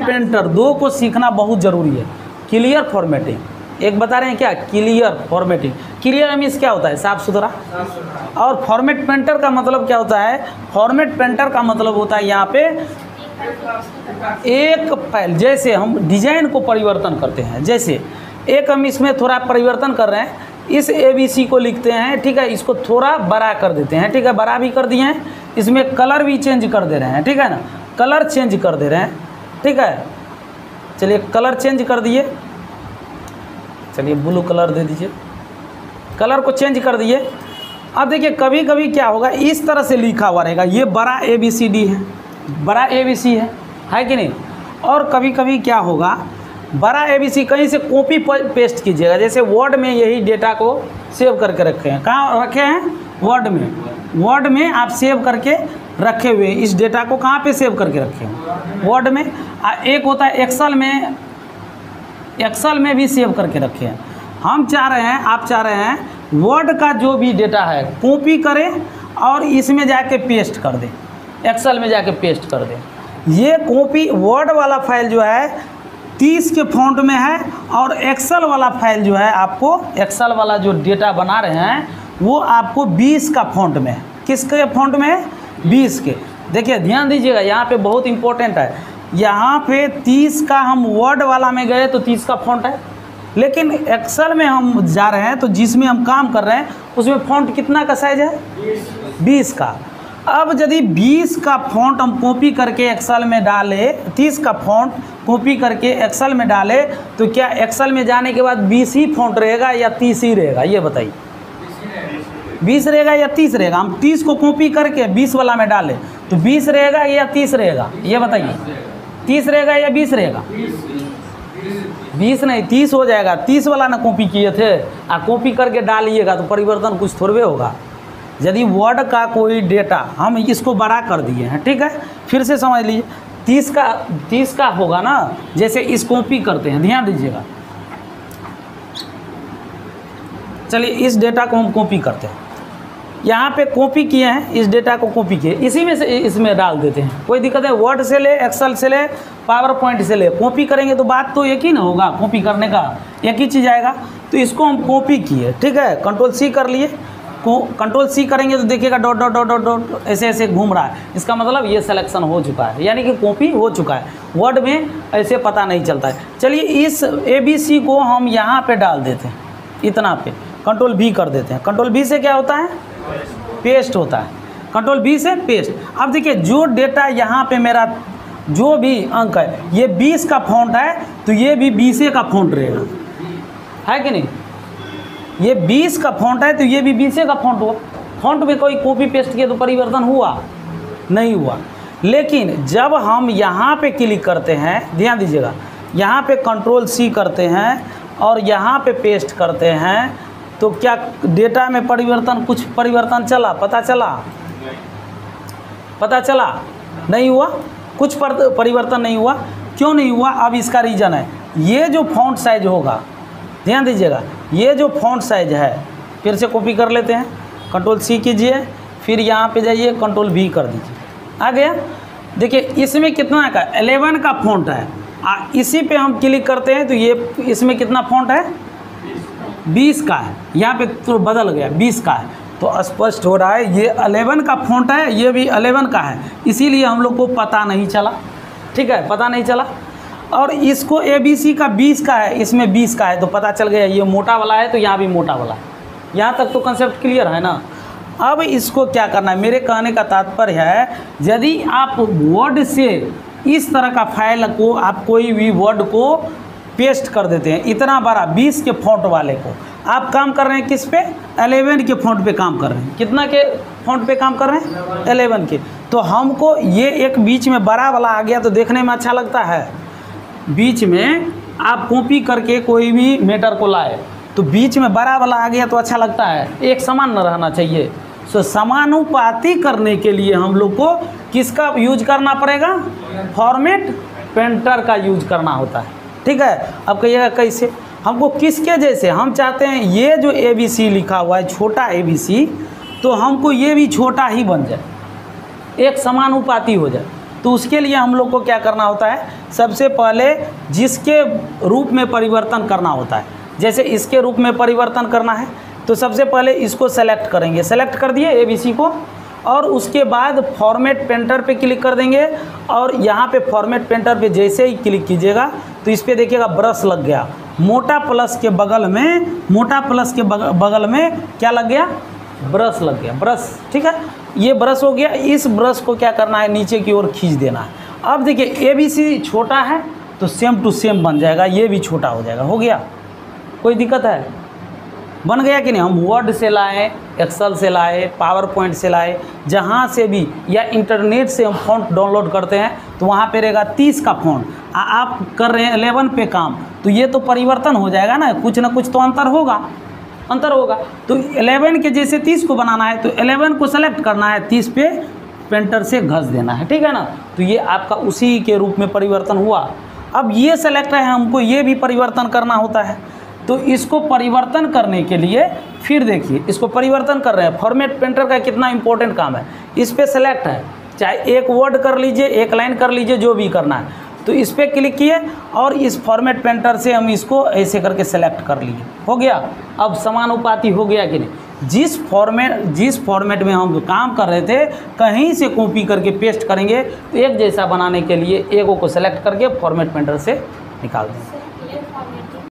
Painter, दो को सीखना बहुत ज़रूरी है। क्लियर फॉर्मेटिंग एक बता रहे हैं क्या? क्लियर फॉर्मेटिंग क्लियर मीन्स क्या होता है? साफ़ सुथरा? और फॉर्मेट पेंटर का मतलब क्या होता है? फॉर्मेट पेंटर का मतलब होता है यहाँ पे एक फ़ाइल जैसे हम डिज़ाइन को परिवर्तन करते हैं। जैसे एक हम इसमें थोड़ा परिवर्तन कर रहे हैं। इस ए बी सी को लिखते हैं, ठीक है? इसको थोड़ा बड़ा कर देते हैं, ठीक है? बड़ा भी कर दिए हैं। इसमें कलर भी चेंज कर दे रहे हैं, ठीक है ना? कलर चेंज कर दे रहे हैं। ठीक है? चलिए कलर चेंज कर दिए। चलिए ब्लू कलर दे दीजिए। कलर को चेंज कर दिए। अब देखिए कभी कभी क्या होगा, इस तरह से लिखा हुआ रहेगा। ये बड़ा ए बी सी डी है। बड़ा ए बी सी है। है कि नहीं? और कभी कभी क्या होगा, बड़ा ए बी सी कहीं से कॉपी पेस्ट कीजिएगा। जैसे वर्ड में यही डेटा को सेव करके रखे हैं। कहाँ रखे हैं? वर्ड में। वर्ड में आप सेव करके रखे हुए। इस डेटा को कहाँ पे सेव करके रखे हैं? वर्ड में। आ, एक होता है एक्सल में एक्सल में भी सेव करके रखे। हैं हम चाह रहे हैं आप चाह रहे हैं वर्ड का जो भी डेटा है कॉपी करें और इसमें जाके पेस्ट कर दें। एक्सल में जाके पेस्ट कर दें। ये कॉपी वर्ड वाला फ़ाइल जो है तीस के फॉन्ट में है और एक्सल वाला फ़ाइल जो है आपको एक्सल वाला जो डेटा बना रहे हैं वो आपको बीस का फॉन्ट में है। किसके फॉन्ट में है? बीस के। देखिए ध्यान दीजिएगा यहाँ पे बहुत इंपॉर्टेंट है। यहाँ पे तीस का हम वर्ड वाला में गए तो तीस का फॉन्ट है। लेकिन एक्सल में हम जा रहे हैं तो जिसमें हम काम कर रहे हैं, उसमें फॉन्ट कितना का साइज़ है? बीस का। अब यदि 20 का फॉन्ट हम कॉपी करके एक्सल में डाले 30 का फॉन्ट कॉपी करके एक्सल में डाले तो क्या एक्सल में जाने के बाद 20 ही फॉन्ट रहेगा या 30 ही रहेगा? ये बताइए। 20 रहेगा या 30 रहेगा? हम 30 को कॉपी करके 20 वाला में डालें तो 20 रहेगा या 30 रहेगा? ये बताइए। 30 रहेगा या 20 रहेगा? 20 नहीं 30 हो जाएगा। 30 वाला ना कॉपी किए थे। आ कॉपी करके डालिएगा तो परिवर्तन कुछ थोड़े होगा। यदि वर्ड का कोई डेटा हम इसको बड़ा कर दिए हैं, ठीक है? फिर से समझ लीजिए। तीस का तीस का होगा ना? जैसे इस कॉपी करते हैं, ध्यान दीजिएगा। चलिए, इस डेटा को हम कॉपी करते हैं। यहाँ पे कॉपी किए हैं, इस डेटा को कॉपी किए। इसी में से इसमें डाल देते हैं। कोई दिक्कत है वर्ड से ले एक्सेल से ले पावर पॉइंट से ले, कॉपी करेंगे तो बात तो एक ही ना होगा, कॉपी करने का, एक ही चीज़ आएगा। तो इसको हम कॉपी किए, ठीक है? कंट्रोल सी कर लिए। कंट्रोल सी करेंगे तो देखिएगा dot dot dot dot dot ऐसे ऐसे घूम रहा है। इसका मतलब ये सिलेक्शन हो चुका है, यानी कि कॉपी हो चुका है। वर्ड में ऐसे पता नहीं चलता है। चलिए इस ए बी सी को हम यहाँ पे डाल देते हैं, इतना पे। कंट्रोल बी कर देते हैं। कंट्रोल बी से क्या होता है? पेस्ट होता है। कंट्रोल बी से पेस्ट अब देखिए, जो डेटा यहाँ पे मेरा जो भी अंक है, ये 20 का फॉन्ट है तो ये भी 20 का फॉन्ट रहेगा। है कि नहीं? ये 20 का फॉन्ट है तो ये भी 20 का फॉन्ट हुआ। फॉन्ट में कोई कॉपी पेस्ट किया तो परिवर्तन हुआ? नहीं हुआ। लेकिन जब हम यहाँ पे क्लिक करते हैं, ध्यान दीजिएगा, यहाँ पे कंट्रोल सी करते हैं और यहाँ पे पेस्ट करते हैं तो क्या डेटा में परिवर्तन कुछ परिवर्तन चला? पता चला? पता चला? नहीं हुआ? कुछ पर, परिवर्तन नहीं हुआ? क्यों नहीं हुआ? अब इसका रीज़न है। ये जो फॉन्ट साइज़ होगा ध्यान दीजिएगा ये जो फॉन्ट साइज़ है फिर से कॉपी कर लेते हैं। कंट्रोल सी कीजिए फिर यहाँ पे जाइए कंट्रोल वी कर दीजिए। आ गया? देखिए इसमें कितना का एलेवन का फॉन्ट है। आ इसी पे हम क्लिक करते हैं तो ये इसमें कितना फॉन्ट है? बीस का है। यहाँ पे तो बदल गया, बीस का है। तो स्पष्ट हो रहा है, ये अलेवन का फॉन्ट है, ये भी अलेवन का है। इसीलिए हम लोग को पता नहीं चला। ठीक है, पता नहीं चला। और इसको ए बी सी का बीस का है, इसमें बीस का है तो पता चल गया, ये मोटा वाला है तो यहाँ भी मोटा वाला है। यहाँ तक तो कंसेप्ट क्लियर है ना? अब इसको क्या करना है? मेरे कहने का तात्पर्य है, यदि आप वर्ड से इस तरह का फ़ाइल को, आप कोई भी वर्ड को पेस्ट कर देते हैं इतना बड़ा 20 के फॉन्ट वाले को। आप काम कर रहे हैं किस पे? 11 के फॉन्ट पे काम कर रहे हैं। कितना के फॉन्ट पे काम कर रहे हैं? 11 के। तो हमको ये एक बीच में बड़ा वाला आ गया तो देखने में अच्छा लगता है। बीच में आप कॉपी करके कोई भी मैटर को लाए तो बीच में बड़ा वाला आ गया तो अच्छा लगता है। एक समान न रहना चाहिए। सो समानुपाती करने के लिए हम लोग को किसका यूज़ करना पड़ेगा? फॉर्मेट पेंटर का यूज़ करना होता है। ठीक है? अब कहिएगा कैसे? हमको किसके जैसे? हम चाहते हैं ये जो ए बी सी लिखा हुआ है, छोटा ए बी सी तो हमको ये भी छोटा ही बन जाए। एक समानुपाती हो जाए। तो उसके लिए हम लोग को क्या करना होता है? सबसे पहले जिसके रूप में परिवर्तन करना होता है। जैसे इसके रूप में परिवर्तन करना है तो सबसे पहले इसको सेलेक्ट करेंगे। सेलेक्ट कर दिए ए बी सी को, और उसके बाद फॉर्मेट पेंटर पे क्लिक कर देंगे, और यहाँ पे फॉर्मेट पेंटर पे जैसे ही क्लिक कीजिएगा तो इस पर देखिएगा ब्रश लग गया। मोटा प्लस के बगल में, मोटा प्लस के बगल में क्या लग गया? ब्रश लग गया। ब्रश, ठीक है? ये ब्रश हो गया। इस ब्रश को क्या करना है? नीचे की ओर खींच देना है। अब देखिए ए बी सी छोटा है तो सेम टू सेम बन जाएगा। ये भी छोटा हो जाएगा। हो गया? कोई दिक्कत है? बन गया कि नहीं? हम वर्ड से लाए एक्सल से लाए पावर पॉइंट से लाए, जहाँ से भी या इंटरनेट से हम फ़ॉन्ट डाउनलोड करते हैं तो वहाँ पे रहेगा तीस का फ़ॉन्ट आप कर रहे हैं एलेवन पे काम तो ये तो परिवर्तन हो जाएगा ना, कुछ ना कुछ तो अंतर होगा अंतर होगा। तो एलेवन के जैसे तीस को बनाना है तो एलेवन को सेलेक्ट करना है, तीस पे पेंटर से घस देना है, ठीक है ना? तो ये आपका उसी के रूप में परिवर्तन हुआ। अब ये सेलेक्ट है, हमको ये भी परिवर्तन करना होता है। तो इसको परिवर्तन करने के लिए फिर देखिए, इसको परिवर्तन कर रहे हैं। फॉर्मेट पेंटर का कितना इंपॉर्टेंट काम है। इस पर सेलेक्ट है, चाहे एक वर्ड कर लीजिए, एक लाइन कर लीजिए, जो भी करना है। तो इस पर क्लिक किए और इस फॉर्मेट पेंटर से हम इसको ऐसे करके सेलेक्ट कर लिए। हो गया? अब समानुपाती हो गया कि नहीं? जिस फॉर्मेट जिस फॉर्मेट में हम काम कर रहे थे, कहीं से कॉपी करके पेस्ट करेंगे तो एक जैसा बनाने के लिए एगो को सेलेक्ट करके फॉर्मेट पेंटर से निकाल देंगे।